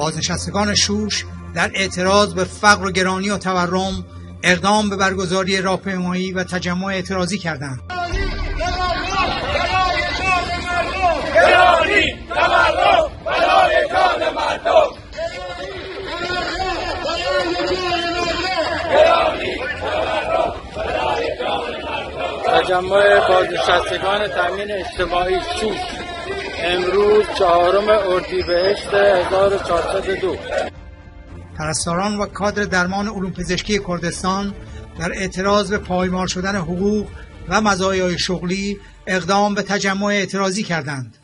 بازنشستگان شوش در اعتراض به فقر و گرانی و تورم اقدام به برگزاری راهپیمایی و تجمع اعتراضی کردند. تجمع بازنشستگان تامین اجتماعی شوش امروز چهارم اردیبهشت 1402 پرستاران و کادر درمان علوم پزشکی کردستان در اعتراض به پایمال شدن حقوق و مزایای شغلی اقدام به تجمع اعتراضی کردند.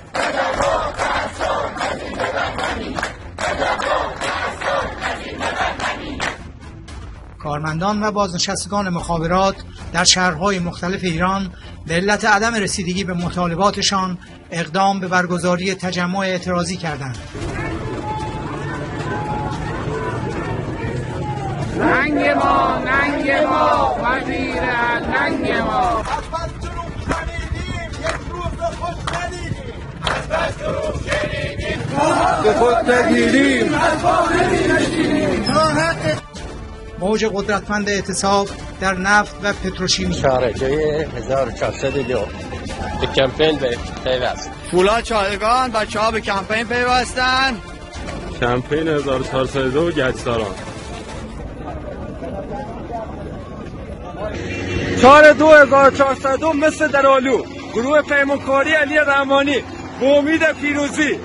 کارمندان و بازنشستگان مخابرات در شهرهای مختلف ایران به علت عدم رسیدگی به مطالباتشان اقدام به برگزاری تجمع اعتراضی کردند. ننگ ما ننگ ما وزیر ننگ ما. به خود نگیریم موج قدرتمند اعتصاب در نفت و پتروشیمی. شارجه 1402 به کمپین به پیوست. فولاد چادگان بچه ها به کمپین پیوستن. کمپین 1402 گچساران. چهار دو هزار مثل در آلو. گروه پیمانکاری علی رحمانی به امید پیروزی.